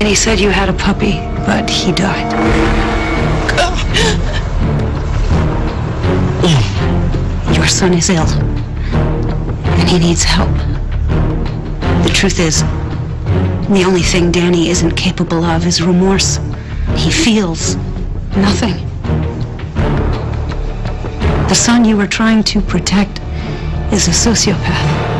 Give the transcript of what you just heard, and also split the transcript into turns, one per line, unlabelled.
And he said you had a puppy, but he died. Your son is ill, and he needs help. The truth is, the only thing Danny isn't capable of is remorse. He feels nothing. The son you were trying to protect is a sociopath.